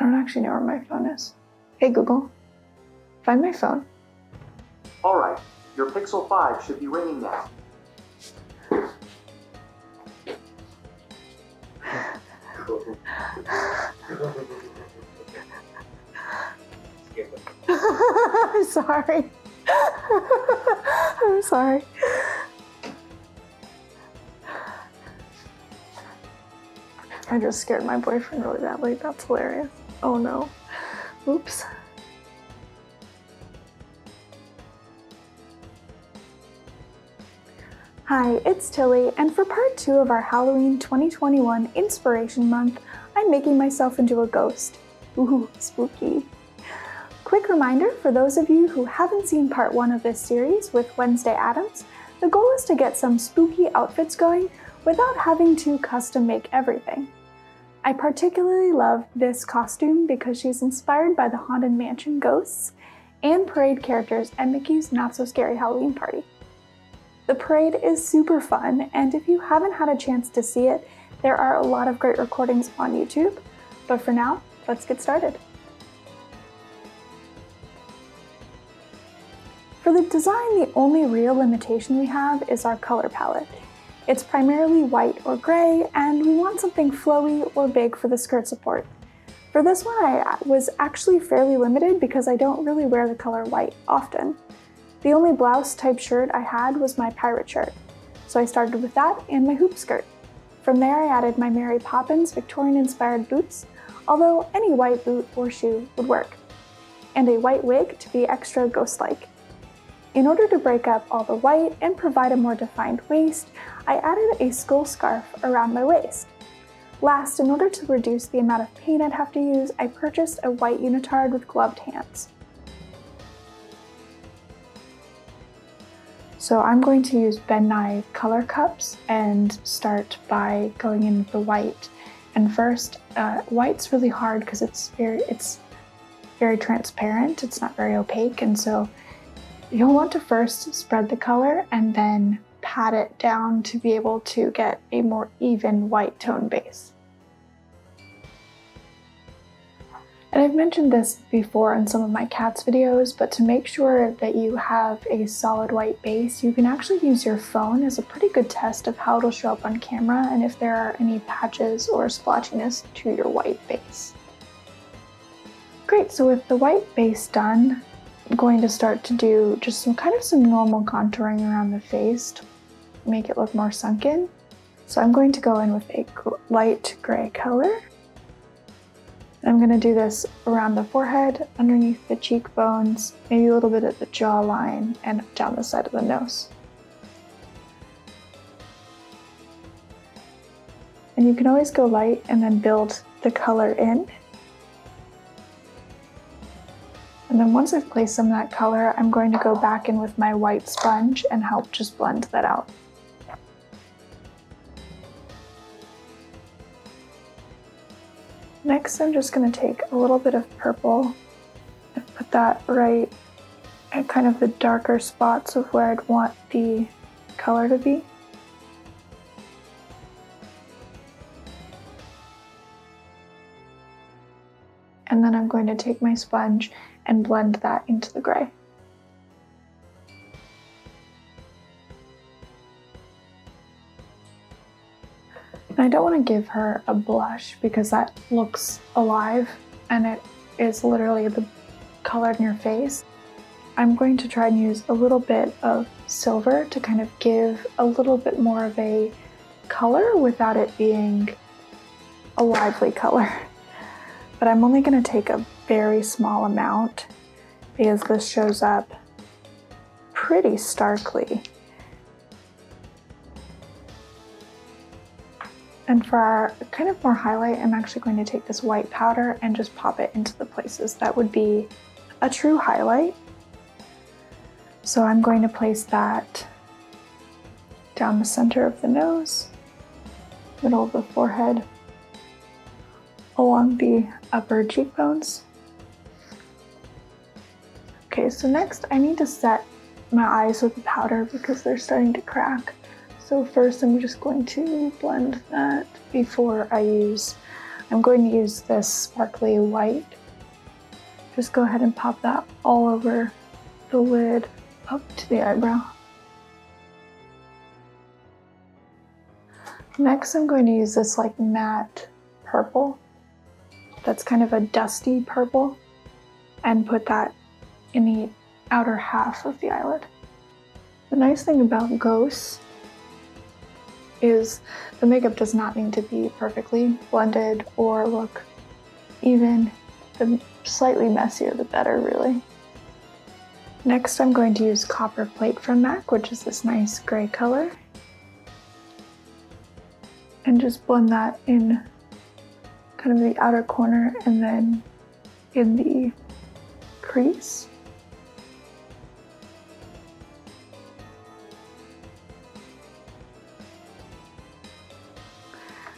I don't actually know where my phone is. Hey Google, find my phone. All right, your Pixel 5 should be ringing now. I'm sorry. I'm sorry. I just scared my boyfriend really badly. That's hilarious. Oh no. Oops. Hi, it's Tilli, and for part two of our Halloween 2021 Inspiration Month, I'm making myself into a ghost. Ooh, spooky. Quick reminder for those of you who haven't seen part one of this series with Wednesday Addams, the goal is to get some spooky outfits going without having to custom make everything. I particularly love this costume because she's inspired by the Haunted Mansion ghosts and parade characters at Mickey's Not So Scary Halloween Party. The parade is super fun, and if you haven't had a chance to see it, there are a lot of great recordings on YouTube. But for now, let's get started. For the design, the only real limitation we have is our color palette. It's primarily white or gray, and we want something flowy or big for the skirt support. For this one, I was actually fairly limited because I don't really wear the color white often. The only blouse type shirt I had was my pirate shirt, so I started with that and my hoop skirt. From there I added my Mary Poppins Victorian inspired boots, although any white boot or shoe would work, and a white wig to be extra ghost-like. In order to break up all the white and provide a more defined waist, I added a skull scarf around my waist. Last, in order to reduce the amount of paint I'd have to use, I purchased a white unitard with gloved hands. So I'm going to use Ben Nye color cups and start by going in with the white. And first, uh, white's really hard because it's very it's very transparent. It's not very opaque, and so you'll want to first spread the color and then pat it down to be able to get a more even white tone base. And I've mentioned this before in some of my cats videos, but to make sure that you have a solid white base, you can actually use your phone as a pretty good test of how it'll show up on camera and if there are any patches or splotchiness to your white base. Great, so with the white base done, going to start to do just some kind of some normal contouring around the face to make it look more sunken. So I'm going to go in with a light gray color I'm going to do this around the forehead, underneath the cheekbones, maybe a little bit at the jawline, and down the side of the nose. And you can always go light and then build the color in. And then once I've placed some of that color, I'm going to go back in with my white sponge and help just blend that out. Next, I'm just going to take a little bit of purple and put that right at kind of the darker spots of where I'd want the color to be. And then I'm going to take my sponge and blend that into the gray. I don't want to give her a blush because that looks alive and it is literally the color in your face. I'm going to try and use a little bit of silver to kind of give a little bit more of a color without it being a lively color. But I'm only going to take a very small amount because this shows up pretty starkly And for our kind of more highlight, I'm actually going to take this white powder and just pop it into the places that would be a true highlight. So I'm going to place that down the center of the nose, middle of the forehead, along the upper cheekbones. Okay, so next I need to set my eyes with the powder because they're starting to crack. So first I'm just going to blend that before I use I'm going to use this sparkly white. Just go ahead and pop that all over the lid up to the eyebrow. Next, I'm going to use this like matte purple. That's kind of a dusty purple and put that in the outer half of the eyelid. The nice thing about ghosts is the makeup does not need to be perfectly blended or look even. The slightly messier the better really. Next I'm going to use Copper Plate from MAC, which is this nice gray color. And just blend that in kind of the outer corner and then in the crease.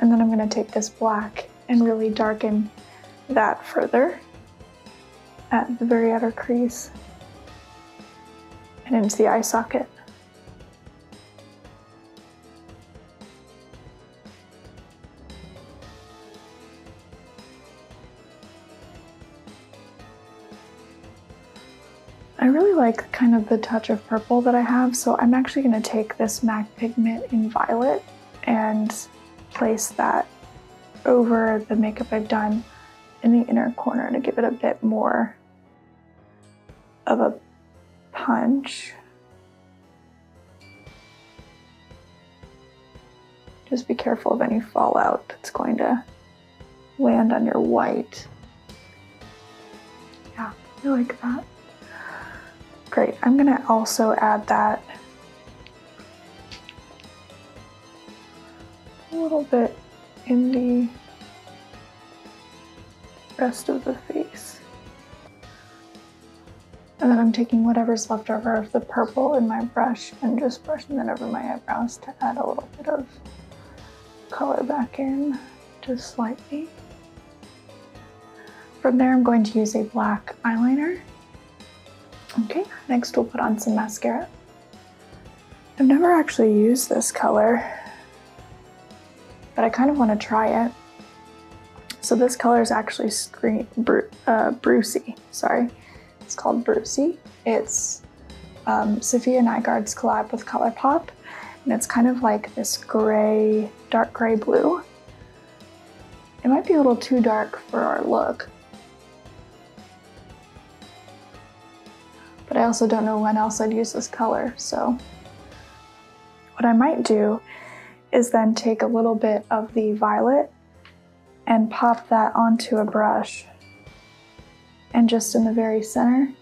And then I'm going to take this black and really darken that further at the very outer crease and into the eye socket. I really like kind of the touch of purple that I have, so I'm actually going to take this MAC pigment in violet and place that over the makeup I've done in the inner corner to give it a bit more of a punch. Just be careful of any fallout that's going to land on your white. Yeah, I like that. Great, I'm gonna also add that little bit in the rest of the face. And then I'm taking whatever's left over of the purple in my brush and just brushing that over my eyebrows to add a little bit of color back in, just slightly. From there, I'm going to use a black eyeliner. Okay, next we'll put on some mascara. I've never actually used this color but I kind of want to try it. So this color is actually screen, Bru uh, Brucey, sorry. It's called Brucey. It's um, Safiya Nygaard's collab with ColourPop, and it's kind of like this gray, dark gray blue. It might be a little too dark for our look. But I also don't know when else I'd use this color, so what I might do is then take a little bit of the violet and pop that onto a brush. And just in the very center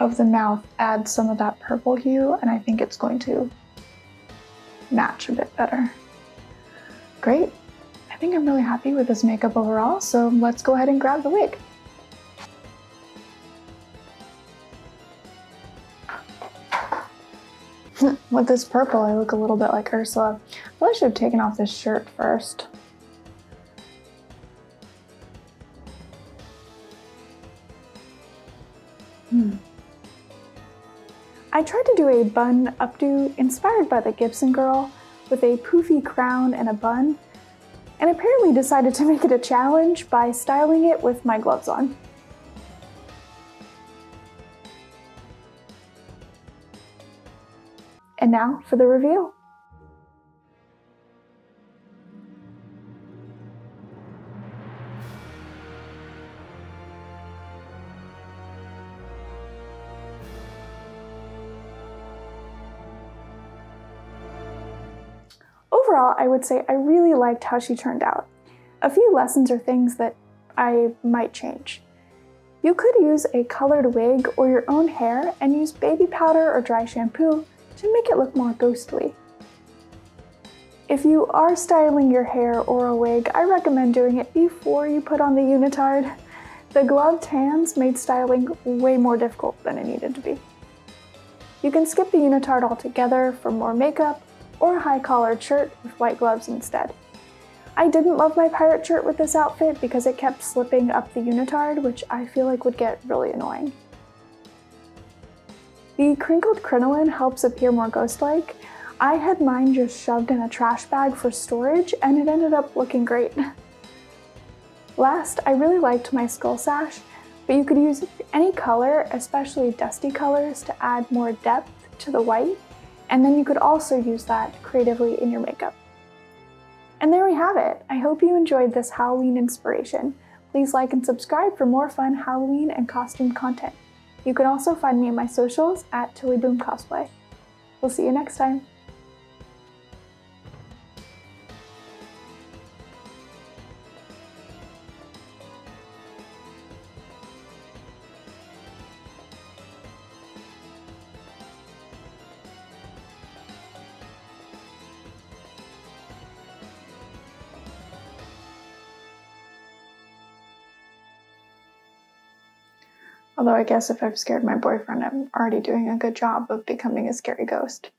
of the mouth, add some of that purple hue, and I think it's going to match a bit better. Great. I think I'm really happy with this makeup overall, so let's go ahead and grab the wig. With this purple, I look a little bit like Ursula. I should have taken off this shirt first. Hmm. I tried to do a bun updo inspired by the Gibson girl with a poofy crown and a bun, and apparently decided to make it a challenge by styling it with my gloves on. And now for the review. Overall, I would say I really liked how she turned out. A few lessons or things that I might change. You could use a colored wig or your own hair and use baby powder or dry shampoo to make it look more ghostly. If you are styling your hair or a wig, I recommend doing it before you put on the unitard. The gloved hands made styling way more difficult than it needed to be. You can skip the unitard altogether for more makeup or a high collared shirt with white gloves instead. I didn't love my pirate shirt with this outfit because it kept slipping up the unitard, which I feel like would get really annoying. The crinkled crinoline helps appear more ghost-like. I had mine just shoved in a trash bag for storage and it ended up looking great. Last, I really liked my skull sash, but you could use any color, especially dusty colors, to add more depth to the white, and then you could also use that creatively in your makeup. And there we have it. I hope you enjoyed this Halloween inspiration. Please like and subscribe for more fun Halloween and costume content. You can also find me on my socials at Tilli Boom Cosplay. We'll see you next time. Although I guess if I've scared my boyfriend, I'm already doing a good job of becoming a scary ghost.